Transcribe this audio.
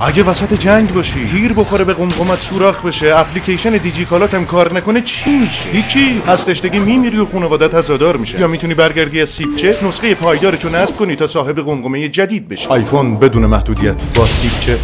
اگه وسط جنگ باشی تیر بخوره به قمقمت سوراخ بشه اپلیکیشن دیجی هم کار نکنه چی میشه؟ هیچی. از تشنگی میمیری و خانوادت هزادار میشه. یا می‌تونی برگردی از سیبچه نسخه پایدارشو نصب کنی تا صاحب قمقمه جدید بشی. آیفون بدون محدودیت با سیبچه